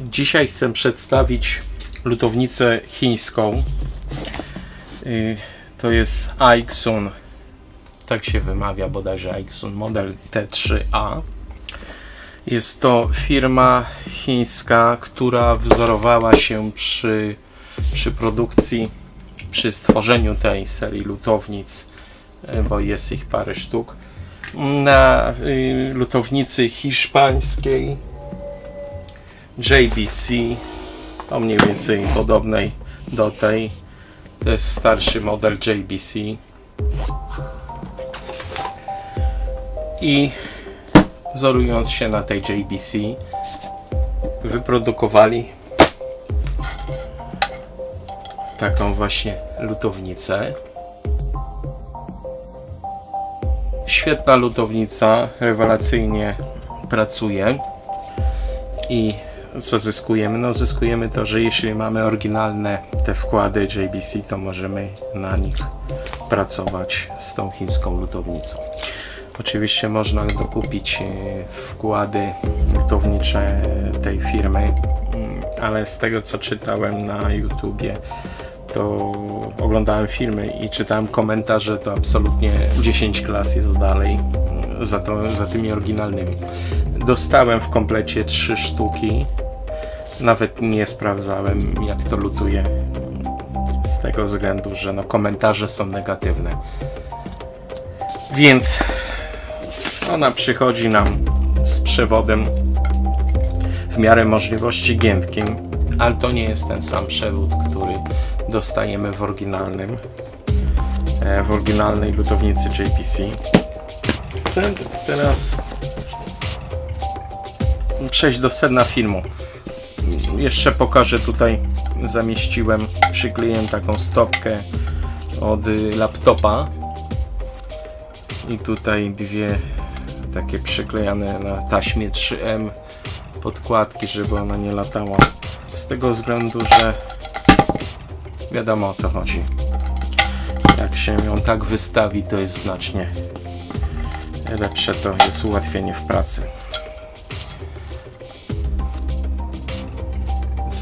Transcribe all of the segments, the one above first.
Dzisiaj chcę przedstawić lutownicę chińską. Y, To jest Aixun, tak się wymawia bodajże Aixun, model T3A. Jest to firma chińska, która wzorowała się przy, przy produkcji, przy stworzeniu tej serii lutownic, y, bo jest ich parę sztuk, na y, lutownicy hiszpańskiej JBC, o mniej więcej podobnej do tej. To jest starszy model JBC. I wzorując się na tej JBC, wyprodukowali taką właśnie lutownicę. Świetna lutownica, rewelacyjnie pracuje i co zyskujemy? No zyskujemy to, że jeśli mamy oryginalne te wkłady JBC, to możemy na nich pracować z tą chińską lutownicą. Oczywiście można dokupić e, wkłady lutownicze tej firmy, mm, ale z tego co czytałem na YouTubie, to oglądałem filmy i czytałem komentarze, to absolutnie 10 klas jest dalej mm, za, to, za tymi oryginalnymi. Dostałem w komplecie 3 sztuki. Nawet nie sprawdzałem, jak to lutuje. Z tego względu, że no, komentarze są negatywne. Więc ona przychodzi nam z przewodem w miarę możliwości giętkim, ale to nie jest ten sam przewód, który dostajemy w oryginalnym e, w oryginalnej lutownicy JPC. Chcę teraz przejść do sedna filmu. Jeszcze pokażę tutaj, zamieściłem, przykleiłem taką stopkę od y, laptopa i tutaj dwie takie przyklejane na taśmie 3M podkładki, żeby ona nie latała. Z tego względu, że wiadomo o co chodzi. Jak się ją tak wystawi, to jest znacznie lepsze, to jest ułatwienie w pracy.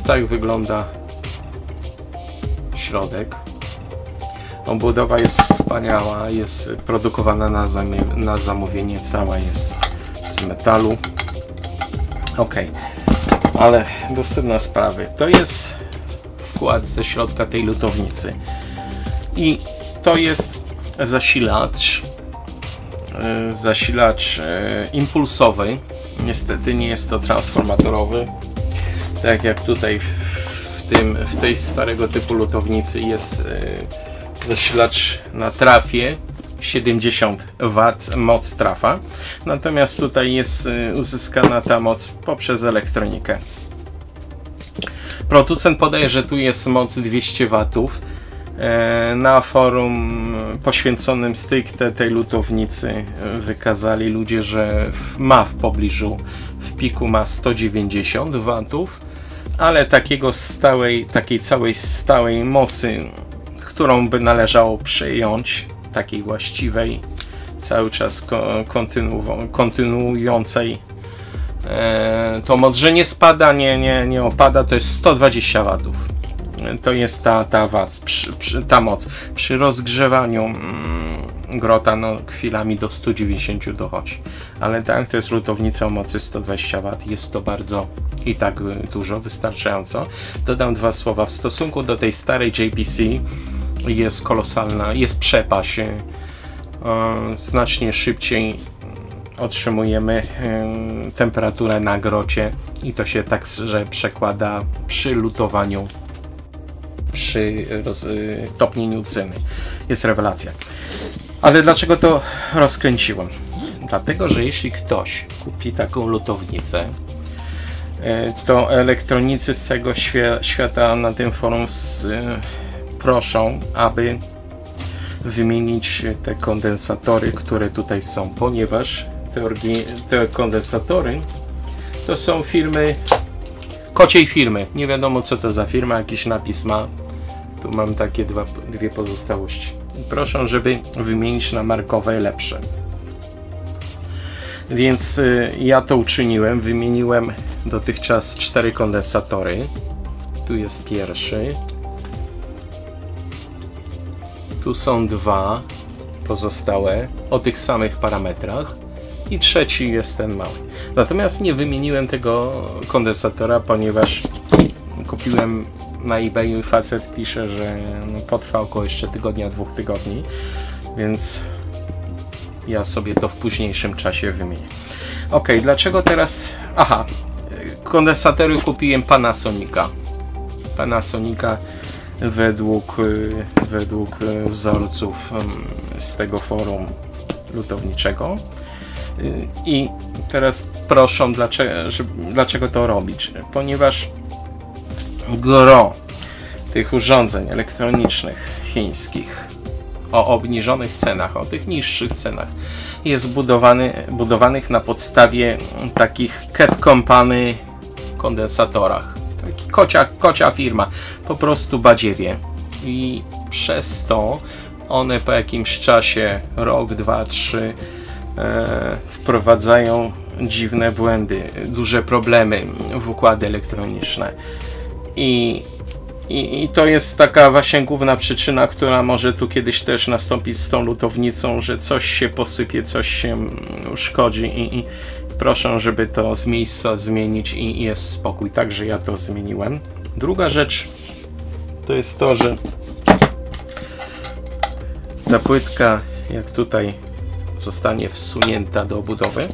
Tak wygląda środek. Obudowa jest wspaniała, jest produkowana na, na zamówienie, cała jest z metalu. Ok, ale do sedna sprawy. To jest wkład ze środka tej lutownicy. I to jest zasilacz, e, zasilacz e, impulsowy. Niestety nie jest to transformatorowy. Tak jak tutaj w, w, tym, w tej starego typu lutownicy jest e, zasilacz na trafie 70 W moc trafa. Natomiast tutaj jest e, uzyskana ta moc poprzez elektronikę. Producent podaje, że tu jest moc 200 W. E, Na forum poświęconym stricte tej lutownicy wykazali ludzie, że ma w pobliżu w piku ma 190 W, ale takiego stałej, takiej całej stałej mocy, którą by należało przyjąć, takiej właściwej, cały czas ko- kontynu- kontynuującej e, to moc, że nie spada, nie, nie, nie opada, to jest 120 watów. To jest ta, ta, wac, przy, przy, ta moc. Przy rozgrzewaniu mm, grota no, chwilami do 190 dochodzi. Ale tak, to jest lutownica o mocy 120 W. Jest to bardzo i tak dużo, wystarczająco. Dodam dwa słowa. W stosunku do tej starej JPC jest kolosalna, jest przepaść. e, znacznie szybciej otrzymujemy em, temperaturę na grocie i to się tak, że przekłada przy lutowaniu, przy roz, topnieniu cyny. Jest rewelacja. Ale dlaczego to rozkręciłem? Dlatego, że jeśli ktoś kupi taką lutownicę, y, to elektronicy z całego świata na tym forum y, proszą, aby wymienić te kondensatory, które tutaj są, ponieważ te kondensatory to są firmy kociej firmy. Nie wiadomo co to za firma, jakiś napis ma. Tu mam takie dwa, dwie pozostałości. Proszę, żeby wymienić na markowe lepsze. Więc y, ja to uczyniłem. Wymieniłem dotychczas cztery kondensatory. Tu jest pierwszy. Tu są dwa pozostałe o tych samych parametrach. I trzeci jest ten mały. Natomiast nie wymieniłem tego kondensatora, ponieważ kupiłem na eBayu facet pisze, że no, potrwa około jeszcze tygodnia, dwóch tygodni, więc ja sobie to w późniejszym czasie wymienię. Ok, dlaczego teraz... Aha, kondensatory kupiłem Panasonica. Panasonica według, według wzorców z tego forum lutowniczego. I teraz proszę, dlaczego, dlaczego to robić? Ponieważ gro tych urządzeń elektronicznych chińskich o obniżonych cenach, o tych niższych cenach jest budowany, budowanych na podstawie takich cat company kondensatorach. Taki kocia, kocia firma, po prostu badziewie. I przez to one po jakimś czasie, rok, dwa, trzy, e, wprowadzają dziwne błędy, duże problemy w układy elektroniczne. I, i, I to jest taka właśnie główna przyczyna, która może tu kiedyś też nastąpić z tą lutownicą, że coś się posypie, coś się uszkodzi i, i proszę, żeby to z miejsca zmienić i, i jest spokój. Także ja to zmieniłem. Druga rzecz to jest to, że ta płytka, jak tutaj zostanie wsunięta do obudowy,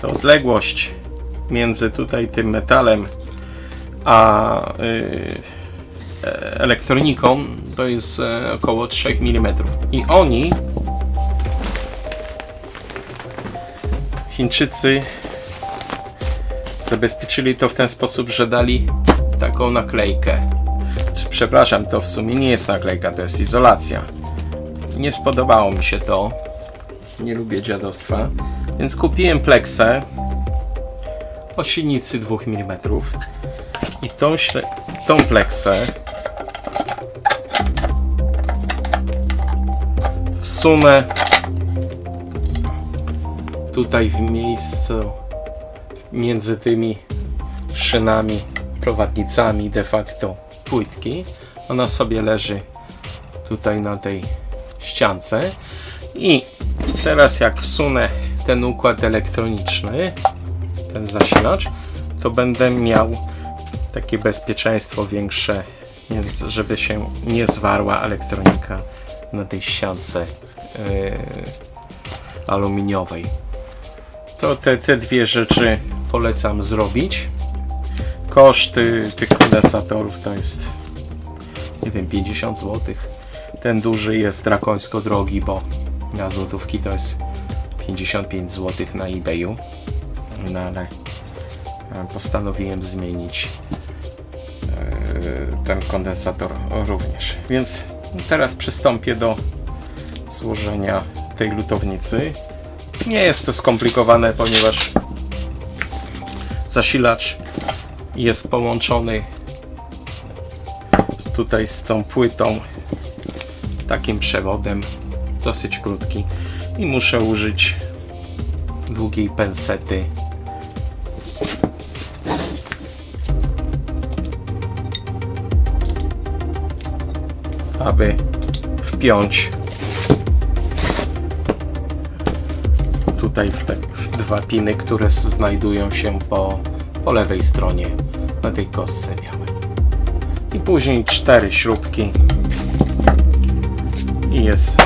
to odległość między tutaj tym metalem a yy, elektroniką to jest yy, około 3 mm. I oni Chińczycy zabezpieczyli to w ten sposób, że dali taką naklejkę. Przepraszam, to w sumie nie jest naklejka, to jest izolacja. Nie spodobało mi się to. Nie lubię dziadostwa. Więc kupiłem pleksę o silnicy 2 mm i tą, tą pleksę wsunę tutaj w miejscu między tymi szynami, prowadnicami de facto płytki. Ona sobie leży tutaj na tej ściance i teraz jak wsunę ten układ elektroniczny ten zasilacz, to będę miał takie bezpieczeństwo większe, więc żeby się nie zwarła elektronika na tej ściance yy, aluminiowej. To te, te dwie rzeczy polecam zrobić. Koszty tych kondensatorów to jest nie wiem 50 zł. Ten duży jest drakońsko drogi, bo na złotówki to jest 55 zł na eBayu no ale e, postanowiłem zmienić e, ten kondensator również. Więc teraz przystąpię do złożenia tej lutownicy. Nie jest to skomplikowane, ponieważ zasilacz jest połączony tutaj z tą płytą takim przewodem dosyć krótki i muszę użyć długiej pensety aby wpiąć tutaj w te w dwa piny, które znajdują się po, po lewej stronie na tej kostce białej. I później cztery śrubki i jest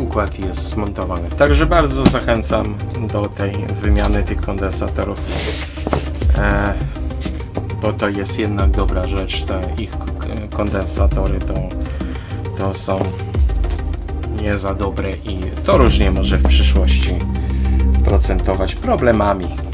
układ jest zmontowany. Także bardzo zachęcam do tej wymiany tych kondensatorów, e, bo to jest jednak dobra rzecz. Te ich kondensatory to to są nie za dobre i to różnie może w przyszłości procentować problemami.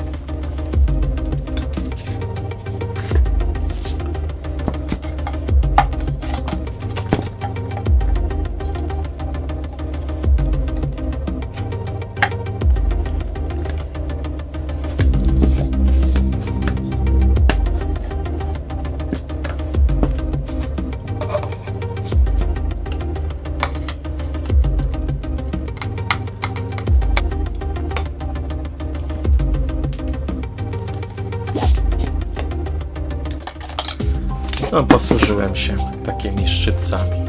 No, posłużyłem się takimi szczypcami.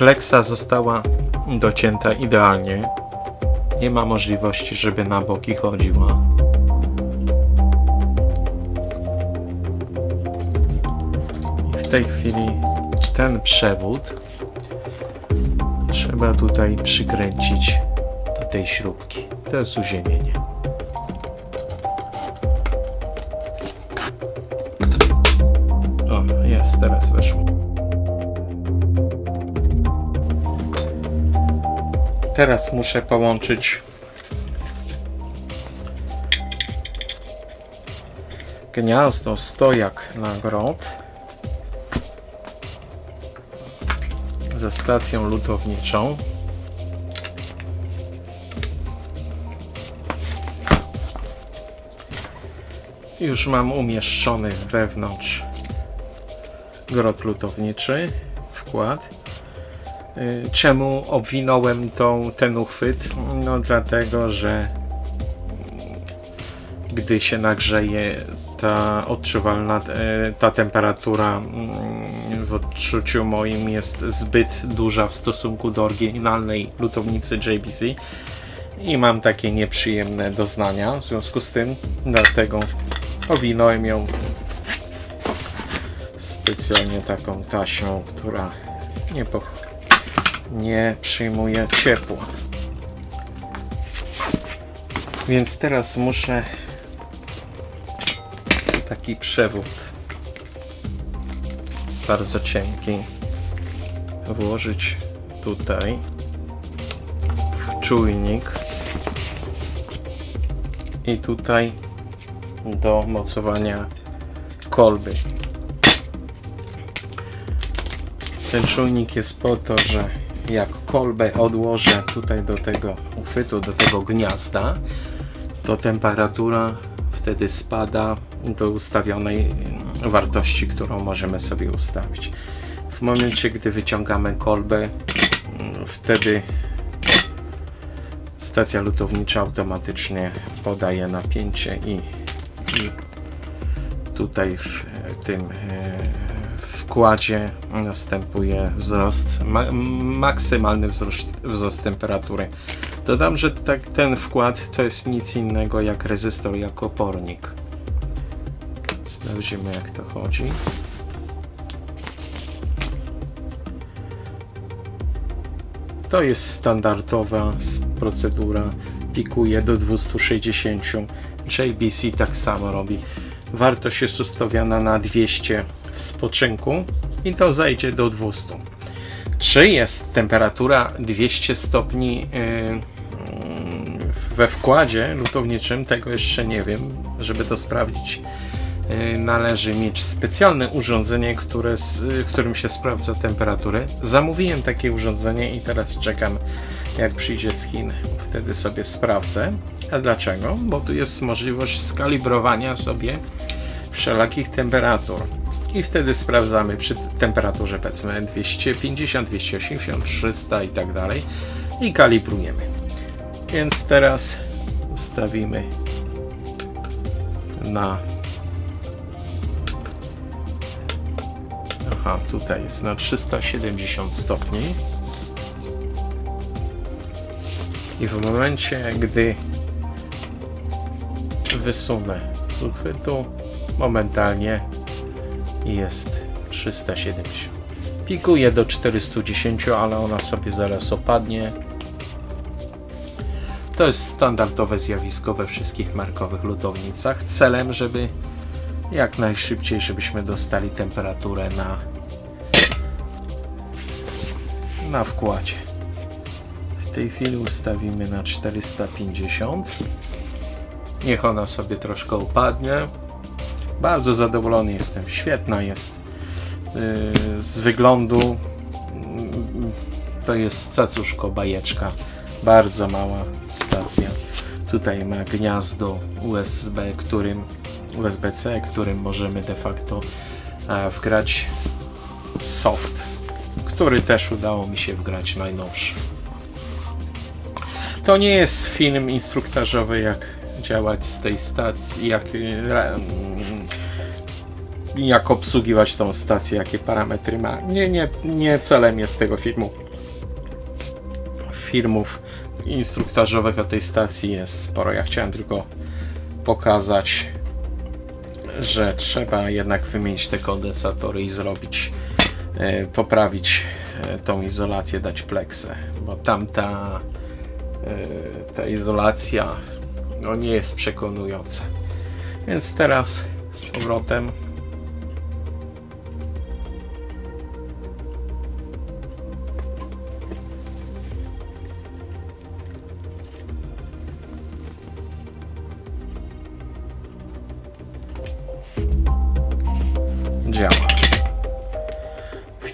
Pleksa została docięta idealnie. Nie ma możliwości, żeby na boki chodziła. I w tej chwili ten przewód trzeba tutaj przykręcić do tej śrubki. To jest uziemienie. Teraz muszę połączyć gniazdo stojak na grot ze stacją lutowniczą. Już mam umieszczony wewnątrz grot lutowniczy, wkład. Y, czemu obwinąłem tą, ten uchwyt? No dlatego, że gdy się nagrzeje ta odczuwalna, e, ta temperatura mm, w odczuciu moim jest zbyt duża w stosunku do oryginalnej lutownicy JBC i mam takie nieprzyjemne doznania w związku z tym dlatego owinąłem ją specjalnie taką taśmą, która nie pochodzi nie przyjmuje ciepła. Więc teraz muszę taki przewód bardzo cienki włożyć tutaj w czujnik i tutaj do mocowania kolby. Ten czujnik jest po to, że jak kolbę odłożę tutaj do tego uchwytu, do tego gniazda, to temperatura wtedy spada do ustawionej wartości, którą możemy sobie ustawić. W momencie, gdy wyciągamy kolbę, wtedy stacja lutownicza automatycznie podaje napięcie i, i tutaj w tym wkładzie następuje wzrost, ma, maksymalny wzrost, wzrost temperatury. Dodam, że tak, ten wkład to jest nic innego jak rezystor, jak opornik. Sprawdzimy jak to chodzi. To jest standardowa procedura, pikuje do 260. JBC tak samo robi. Wartość jest ustawiana na 200 w spoczynku i to zejdzie do 200. Czy jest temperatura 200 stopni yy, we wkładzie lutowniczym? Tego jeszcze nie wiem. Żeby to sprawdzić, yy, należy mieć specjalne urządzenie, które, z którym się sprawdza temperaturę. Zamówiłem takie urządzenie i teraz czekam, jak przyjdzie z Chin. Wtedy sobie sprawdzę. A dlaczego? Bo tu jest możliwość skalibrowania sobie wszelakich temperatur i wtedy sprawdzamy przy temperaturze powiedzmy 250, 280, 300 i tak dalej i kalibrujemy. Więc teraz ustawimy na Aha, tutaj jest na 370 stopni. I w momencie, gdy wysunę z uchwytu, momentalnie jest 370. Pikuje do 410, ale ona sobie zaraz opadnie. To jest standardowe zjawisko we wszystkich markowych lutownicach, celem, żeby jak najszybciej, żebyśmy dostali temperaturę na, na wkładzie. W tej chwili ustawimy na 450. Niech ona sobie troszkę upadnie Bardzo zadowolony jestem. Świetna jest. Yy, z wyglądu to jest cacuszko bajeczka. Bardzo mała stacja. Tutaj ma gniazdo USB, którym USB-C, którym możemy de facto e, wgrać soft, który też udało mi się wgrać najnowszy. To nie jest film instruktażowy, jak działać z tej stacji, jak, e, jak obsługiwać tą stację, jakie parametry ma. Nie, nie, nie celem jest tego filmu. Filmów instruktażowych o tej stacji jest sporo. Ja chciałem tylko pokazać, że trzeba jednak wymienić te kondensatory i zrobić, e, poprawić e, tą izolację, dać pleksę, bo tamta e, ta izolacja no, nie jest przekonująca. Więc teraz z powrotem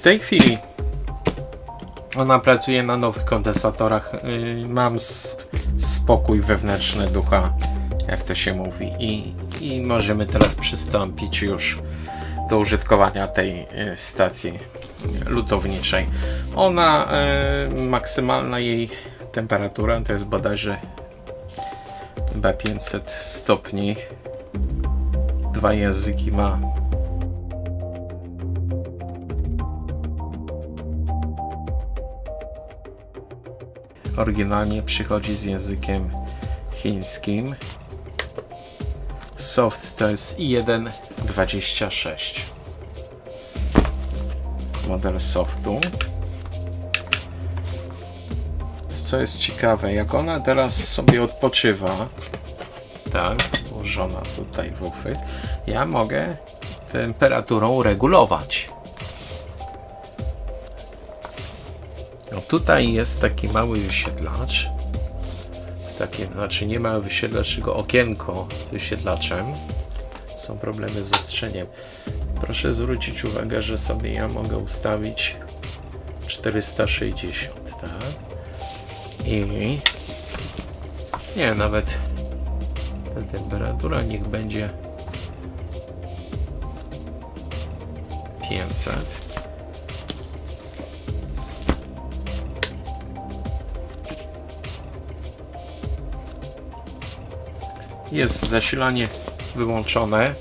tej chwili ona pracuje na nowych kondensatorach. Yy, mam spokój wewnętrzny ducha, jak to się mówi. I, I możemy teraz przystąpić już do użytkowania tej yy, stacji lutowniczej. Ona, yy, maksymalna jej temperatura to jest bodajże chyba 500 stopni. Dwa języki ma oryginalnie przychodzi z językiem chińskim. Soft to jest i1.26 model softu. Co jest ciekawe, jak ona teraz sobie odpoczywa, tak, włożona tutaj w uchwyt, ja mogę temperaturą regulować. Tutaj jest taki mały wyświetlacz. Takie, znaczy nie mały wyświetlacz, tylko okienko z wyświetlaczem. Są problemy z ostrzeniem. Proszę zwrócić uwagę, że sobie ja mogę ustawić 460, tak? I nie, nawet ta temperatura niech będzie 500. Jest zasilanie wyłączone.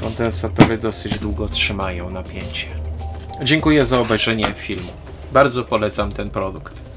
Kondensatory dosyć długo trzymają napięcie. Dziękuję za obejrzenie filmu. Bardzo polecam ten produkt.